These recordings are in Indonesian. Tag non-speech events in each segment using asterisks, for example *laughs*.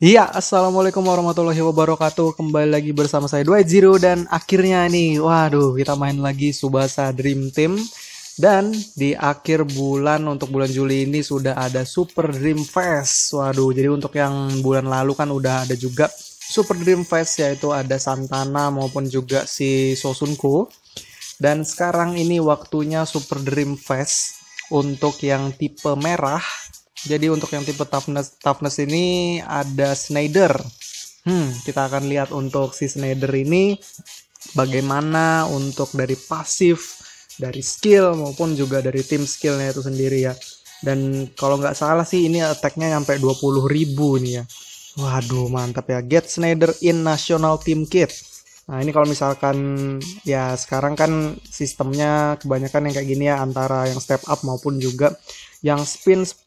Iya, assalamualaikum warahmatullahi wabarakatuh. Kembali lagi bersama saya Dwight Zero dan akhirnya nih, waduh, kita main lagi Subasa Dream Team. Dan di akhir bulan untuk bulan Juli ini sudah ada Super Dream Fest. Waduh, jadi untuk yang bulan lalu kan udah ada juga Super Dream Fest yaitu ada Santana maupun juga si Sosunku. Dan sekarang ini waktunya Super Dream Fest untuk yang tipe merah jadi untuk yang tipe toughness toughness ini ada Snyder. Hmm, kita akan lihat untuk si Snyder ini bagaimana untuk dari pasif, dari skill maupun juga dari tim skillnya itu sendiri ya. Dan kalau nggak salah sih ini attacknya sampai 20 ribu nih ya. Waduh mantap ya. Get Snyder in National Team Kit. Nah ini kalau misalkan ya sekarang kan sistemnya kebanyakan yang kayak gini ya antara yang step up maupun juga yang spin 10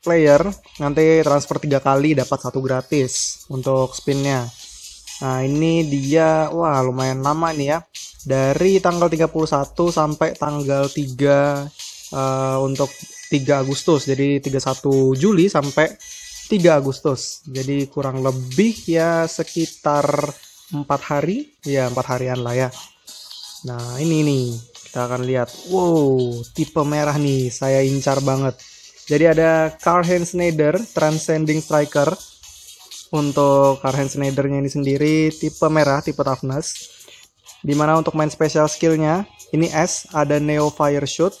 player nanti transfer tiga kali dapat satu gratis untuk spinnya. Nah ini dia wah lumayan lama nih ya. Dari tanggal 31 sampai tanggal 3 uh, eh, untuk 3 Agustus. Jadi 31 Juli sampai 3 Agustus. Jadi kurang lebih ya sekitar empat hari ya empat harian lah ya nah ini nih kita akan lihat. Wow, tipe merah nih, saya incar banget. Jadi ada Karl-Heinz Schneider Transcending Striker. Untuk Karl-Heinz Schneidernya ini sendiri tipe merah, tipe toughness. Di mana untuk main special skillnya, ini S, ada Neo Fire Shoot.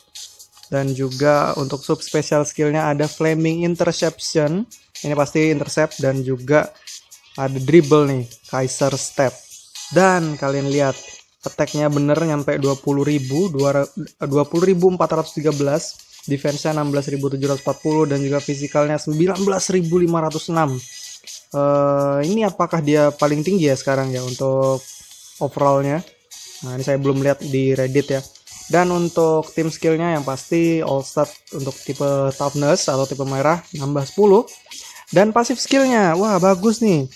Dan juga untuk sub special skillnya ada Flaming Interception. Ini pasti intercept dan juga ada dribble nih, Kaiser Step. Dan kalian lihat attack-nya bener nyampe 20.000 20.413 defense-nya 16.740 dan juga fisikalnya 19.506 uh, ini apakah dia paling tinggi ya sekarang ya untuk overallnya? Nah ini saya belum lihat di reddit ya. Dan untuk tim skillnya yang pasti all stat untuk tipe toughness atau tipe merah nambah 10 dan pasif skillnya wah bagus nih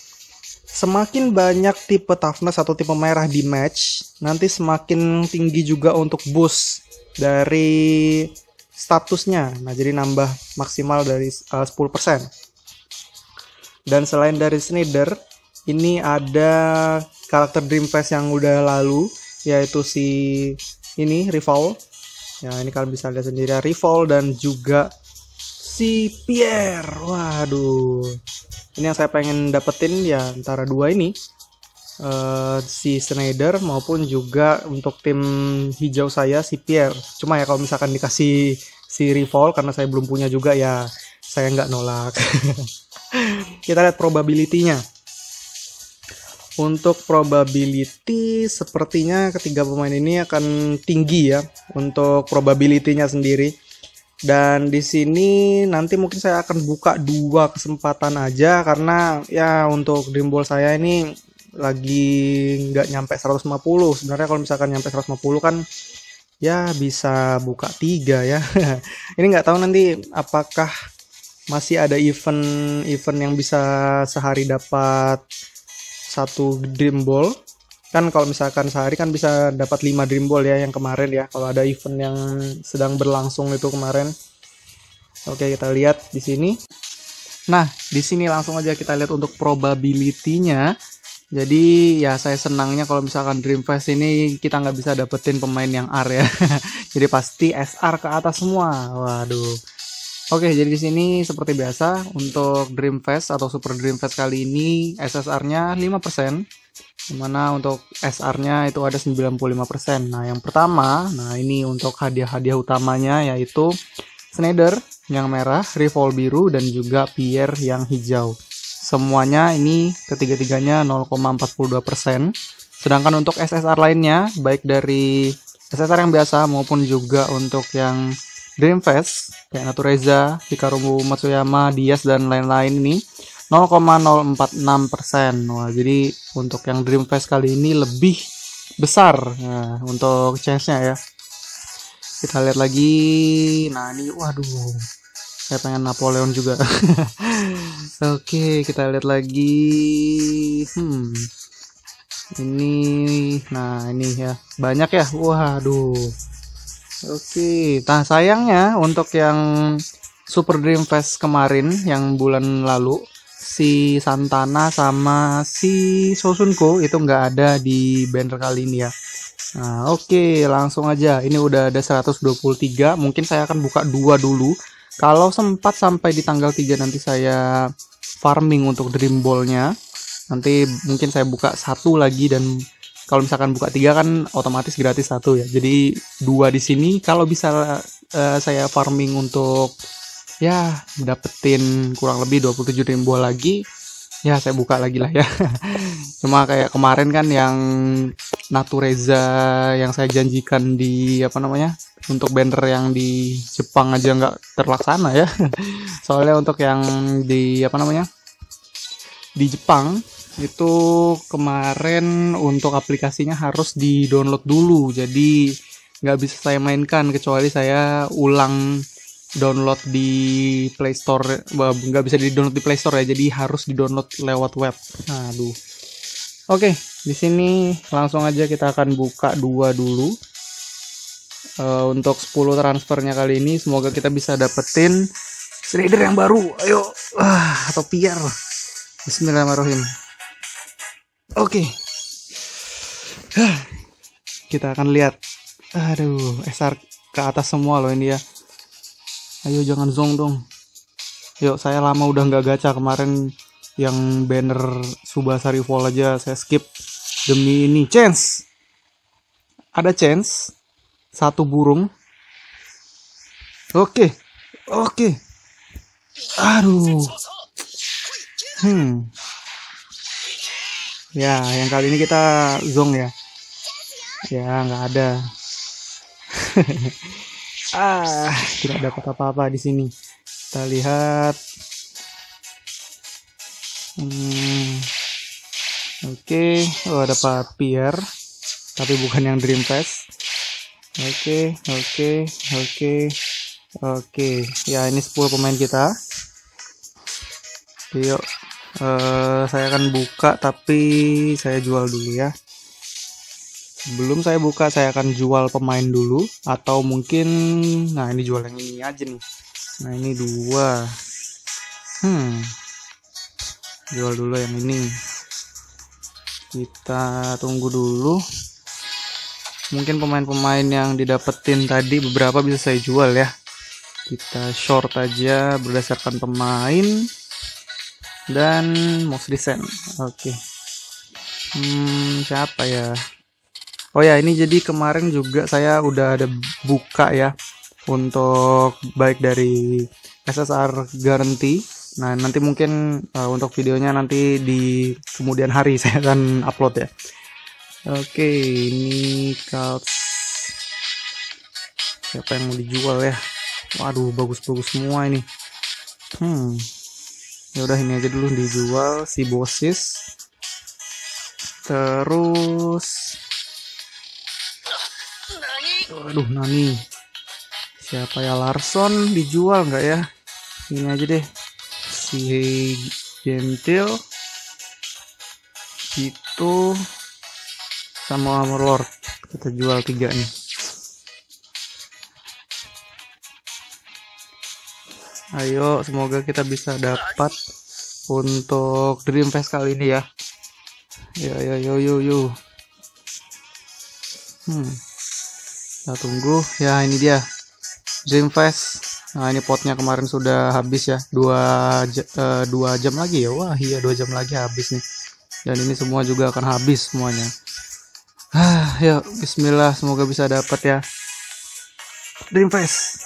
semakin banyak tipe toughness atau tipe merah di match, nanti semakin tinggi juga untuk boost dari statusnya. Nah, jadi nambah maksimal dari uh, 10%. Dan selain dari Snyder, ini ada karakter Dream Fest yang udah lalu, yaitu si ini Rival. Ya, ini kalian bisa lihat sendiri Rival dan juga si Pierre. Waduh ini yang saya pengen dapetin ya antara dua ini. Uh, si Schneider maupun juga untuk tim hijau saya si Pierre. Cuma ya kalau misalkan dikasih si Revol karena saya belum punya juga ya saya nggak nolak. *laughs* Kita lihat probability-nya. Untuk probability sepertinya ketiga pemain ini akan tinggi ya untuk probability-nya sendiri dan di sini nanti mungkin saya akan buka dua kesempatan aja karena ya untuk ball saya ini lagi nggak nyampe 150 sebenarnya kalau misalkan nyampe 150 kan ya bisa buka tiga ya. *laughs* Ini nggak tahu nanti apakah masih ada event event yang bisa sehari dapat satu dream ball kan kalau misalkan sehari kan bisa dapat 5 dream ball ya yang kemarin ya. Kalau ada event yang sedang berlangsung itu kemarin. Oke kita lihat di sini. Nah di sini langsung aja kita lihat untuk probability-nya. Jadi ya saya senangnya kalau misalkan Dream Fest ini kita nggak bisa dapetin pemain yang R ya. *laughs* Jadi pasti SR ke atas semua. Waduh. Oke, jadi di sini seperti biasa untuk Dream Fest atau Super Dream Fest kali ini SSR-nya 5%, di mana untuk SR-nya itu ada 95%. Nah, yang pertama, nah ini untuk hadiah-hadiah utamanya yaitu Snyder yang merah, Revol biru, dan juga Pierre yang hijau. Semuanya ini ketiga-tiganya 0,42%. Sedangkan untuk SSR lainnya, baik dari SSR yang biasa maupun juga untuk yang Dreamfest kayak Natureza, Hikaru Matsuyama, Dias dan lain-lain ini 0,046 persen. Wah, jadi untuk yang Dreamfest kali ini lebih besar nah, untuk chance-nya ya. Kita lihat lagi. Nah, ini waduh. Saya pengen Napoleon juga. *laughs* Oke, kita lihat lagi. Hmm. Ini nah ini ya. Banyak ya. Waduh. Oke, nah sayangnya untuk yang Super Dream Fest kemarin yang bulan lalu si Santana sama si Sosunko itu nggak ada di banner kali ini ya. Nah, oke, okay, langsung aja. Ini udah ada 123. Mungkin saya akan buka dua dulu. Kalau sempat sampai di tanggal 3 nanti saya farming untuk Dream Ball-nya. Nanti mungkin saya buka satu lagi dan kalau misalkan buka tiga kan otomatis gratis satu ya. Jadi dua di sini. Kalau bisa uh, saya farming untuk ya dapetin kurang lebih 27 ribu lagi ya saya buka lagi lah ya. *laughs* Cuma kayak kemarin kan yang Natureza yang saya janjikan di apa namanya untuk banner yang di Jepang aja nggak terlaksana ya. *laughs* Soalnya untuk yang di apa namanya di Jepang itu kemarin untuk aplikasinya harus di download dulu. Jadi nggak bisa saya mainkan kecuali saya ulang download di Play Store nggak bisa di download di Play Store ya jadi harus di download lewat web. Aduh. Oke di sini langsung aja kita akan buka dua dulu. Uh, untuk 10 transfernya kali ini semoga kita bisa dapetin Strider yang baru. Ayo. Uh, atau PR Bismillahirrahmanirrahim. Oke. Huh. kita akan lihat. Aduh SR ke atas semua loh ini ya ayo jangan zong dong. Yuk saya lama udah nggak gacha kemarin. Yang banner Subasari Fall aja saya skip. Demi ini chance. Ada chance. Satu burung. Oke. Oke. Aduh. Hmm. Ya yang kali ini kita zong ya. Ya nggak ada *laughs* ah. Tidak dapat apa-apa di sini. Kita lihat. Hmm, oke. Okay. oh ada papier. Tapi bukan yang dream pass oke okay, oke okay, oke oke. Ya ini 10 pemain kita. Yuk. Uh, saya akan buka tapi saya jual dulu ya Sebelum saya buka, saya akan jual pemain dulu. Atau mungkin, nah ini jual yang ini aja nih. Nah ini dua. Hmm. Jual dulu yang ini. Kita tunggu dulu. Mungkin pemain-pemain yang didapetin tadi beberapa bisa saya jual ya. Kita short aja berdasarkan pemain. Dan most recent. Oke. Okay. Hmm, siapa ya? Oh ya, ini jadi kemarin juga saya udah ada buka ya untuk baik dari SSR Guarantee. Nah, nanti mungkin uh, untuk videonya nanti di kemudian hari *laughs* saya akan upload ya. Oke, ini cards siapa yang mau dijual ya? Waduh, bagus-bagus semua ini. Hmm. Ya udah ini aja dulu dijual si Bosis. Terus Aduh Nani. Siapa ya? Larson dijual nggak ya? Ini aja deh. Si Gentil. Itu Sama Lord Kita jual tiga nih. Ayo semoga kita bisa dapat untuk Dream Fest kali ini ya. Ya ya yo yo yo. Hmm kita tunggu. Ya ini dia. Dream Fest. Nah ini potnya kemarin sudah habis ya. Dua, uh, jam lagi ya? Wah iya dua jam lagi habis nih. Dan ini semua juga akan habis semuanya. Ah ya Bismillah. Semoga bisa dapat ya. Dream Fest.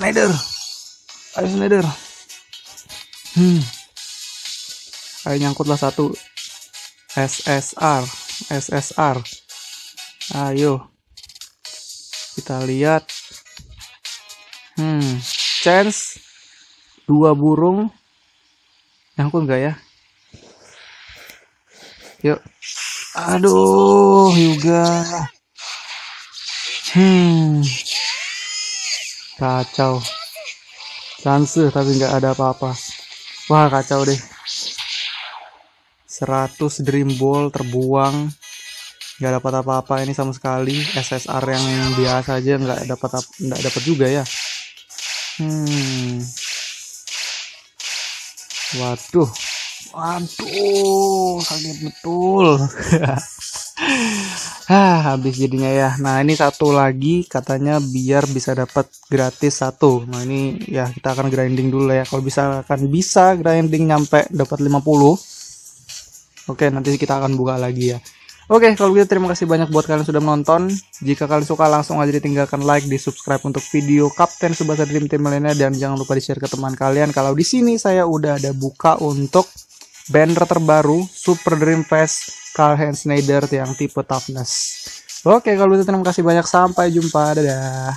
Snyder. Ayo Snyder. Hmm. Ayo nyangkutlah satu. SSR SSR ayo kita lihat. Hmm chance dua burung. Nyangkut enggak ya? Yuk. Aduh juga hmm. Kacau. Chance tapi nggak ada apa-apa. Wah kacau deh. 100 dream ball terbuang nggak dapat apa-apa ini sama sekali SSR yang biasa aja nggak dapat nggak dapat juga ya hmm Waduh. Waduh, sakit betul. *laughs* Hah, habis jadinya ya. Nah, ini satu lagi katanya biar bisa dapat gratis satu. Nah, ini ya kita akan grinding dulu ya. Kalau bisa akan bisa grinding nyampe dapat 50. Oke, nanti kita akan buka lagi ya. Oke, kalau gitu terima kasih banyak buat kalian sudah menonton. Jika kalian suka langsung aja ditinggalkan like, di subscribe untuk video Kapten Subasa Dream Team lainnya dan jangan lupa di share ke teman kalian. Kalau di sini saya udah ada buka untuk banner terbaru Super Dream Fest Karl Heinz Schneider yang tipe toughness. Oke, kalau gitu terima kasih banyak. Sampai jumpa. Dadah.